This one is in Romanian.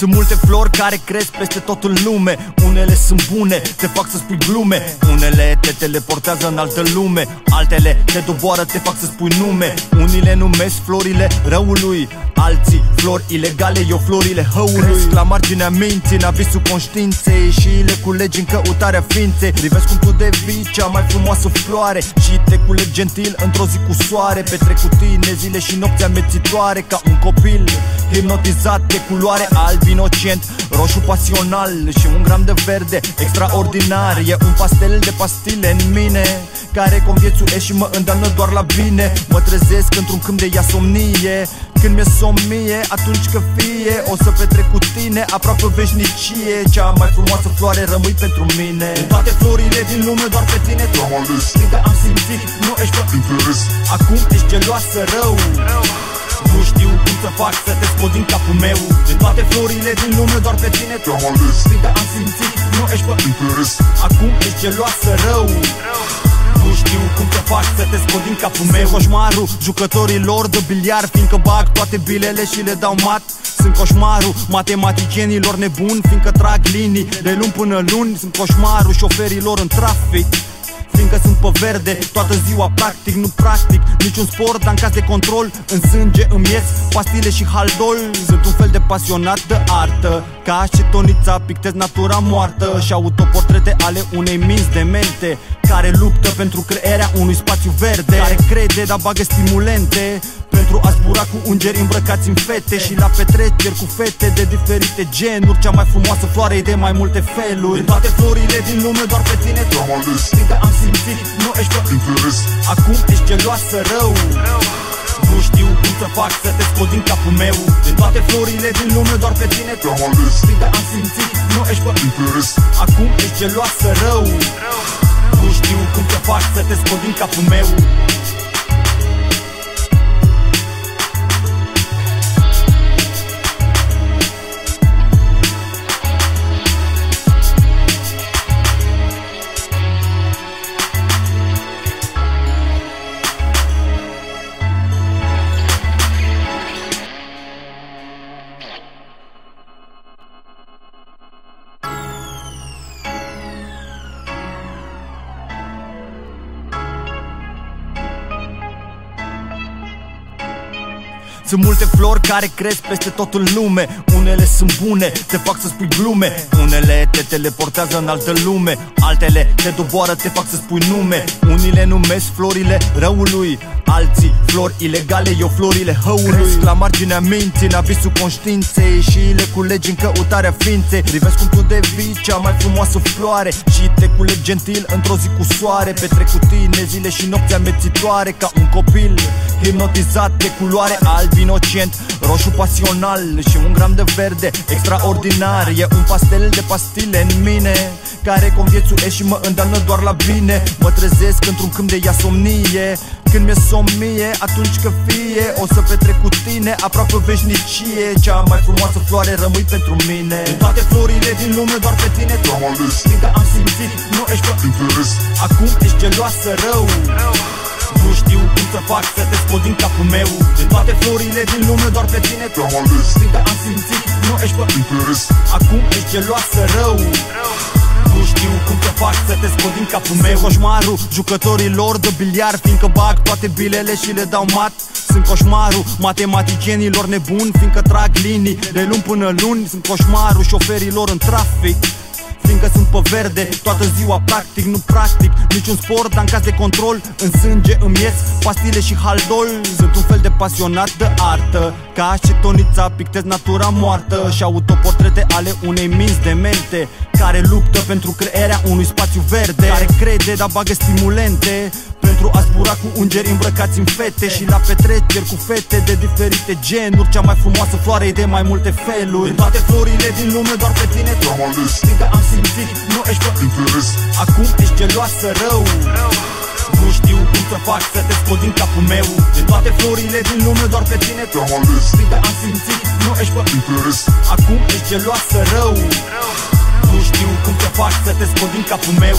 Sunt multe flori care cresc peste tot în lume. Unele sunt bune, te fac să spui glume. Unele te teleportează în altă lume. Altele te doboară, te fac să spui nume. Unile numesc florile răului Alții flori ilegale, eu florile hăului. Cresc la marginea minții, în avisul conștiinței Și le culegi în căutarea ființei. Privesc cum tu devii cea mai frumoasă floare Și te culegi gentil într-o zi cu soare. Petrec cu tine zile și nopți amețitoare Ca un copil hipnotizat de culoare. Alb inocent Roșu pasional și un gram de verde extraordinar. E un pastel de pastile în mine care conviețuie și mă îndeamnă doar la bine. Mă trezesc într-un câmp de iasomnie. Când mi-e somnie, atunci că fie O să petrec cu tine aproape veșnicie. Cea mai frumoasă floare rămâi pentru mine. În toate florile din lume doar pe tine Te-am ales. Câte am simțit, nu ești pe interes. Acum ești geloasă rău. Nu știu cum să fac să te scot din capul meu. De toate florile din lume doar pe tine Te-am ales. Câte am simțit, nu ești pe interes. Acum ești geloasă rău. Nu știu cum să fac să te scot din capul meu. Coșmarul jucătorilor de biliar Fiindcă bag toate bilele și le dau mat. Sunt coșmarul matematicienilor nebuni Fiindcă trag linii de luni până luni. Sunt coșmarul șoferilor în trafic Fiindcă sunt pe verde toată ziua practic, nu practic. Niciun sport, dar în caz de control În sânge îmi ies pastile și haldol. Sunt un fel de pasionat de artă Ca și tonița pictez natura moartă. Și autoportrete ale unei minți demente Care luptă pentru crearea unui spațiu verde Care crede, dar bagă stimulente pentru a zbura cu ungeri îmbrăcați în fete Și la petreceri cu fete de diferite genuri. Cea mai frumoasă floare e de mai multe feluri. Din toate florile din lume doar pe tine Te-am ales. Câte am simțit, nu ești pe interes. Acum ești geloasă rău. Nu știu cum să fac să te scot din capul meu. Din toate florile din lume doar pe tine Te-am ales. Câte am simțit, nu ești pe interes. Acum ești geloasă rău. Nu știu cum să fac să te scot din capul meu Sunt multe flori care cresc peste tot în lume. Unele sunt bune, te fac să spui glume. Unele te teleportează în altă lume. Altele te doboară, te fac să spui nume. Unile numesc florile răului Alții. Flori ilegale, eu florile hăului. Cresc la marginea minții, în avisul conștiinței. Și le culegi în căutarea ființei. Privesc cum tu devii cea mai frumoasă floare. Și te culegi gentil într-o zi cu soare. Petrec cu tine zile și nopți amețitoare. Ca un copil hipnotizat de culoare. Alb inocent Roșu pasional și un gram de verde. Extraordinar E un pastel de pastile în mine. Care conviețuie și mă îndeamnă doar la bine. Mă trezesc într-un câmp de iasomnie când mi-e somnie, atunci că fie. O să petrec cu tine aproape veșnicie. Cea mai frumoasă floare rămâi pentru mine. În toate florile din lume doar pe tine Te-am ales. Câte am simțit, nu ești pe interes. Acum ești geloasă rău. Nu știu cum să fac să te scot din capul meu. De toate florile din lume doar pe tine Te-am ales. Câte am simțit, nu ești pe interes. Acum ești geloasă rău. nu știu cum să fac să te scot din capul meu. Coșmarul jucătorilor de biliar Fiindcă bag toate bilele și le dau mat. Sunt coșmarul matematicienilor nebuni Fiindcă trag linii de luni până luni. Sunt coșmarul șoferilor în trafic Fiindcă sunt pe verde toată ziua practic, nu practic. Niciun sport, dar în caz de control În sânge îmi ies pastile și haldol. Sunt un fel de pasionat de artă Ca și tonița pictez natura moartă. Și autoportrete ale unei minți demente Care luptă pentru crearea unui spațiu verde Care crede, dar bagă stimulente pentru a zbura cu ungeri îmbrăcați în fete Și la petreceri cu fete de diferite genuri Cea mai frumoasă floare e de mai multe feluri. Din toate florile din lume doar pe tine Te-am ales. Câte am simțit, nu ești pe interes. Acum ești geloasă rău. Nu știu cum să fac să te scot din capul meu. De toate florile din lume doar pe tine Te-am ales. Câte am simțit, nu ești pe interes. Acum ești geloasă rău. Nu știu cum să fac să te scot din capul meu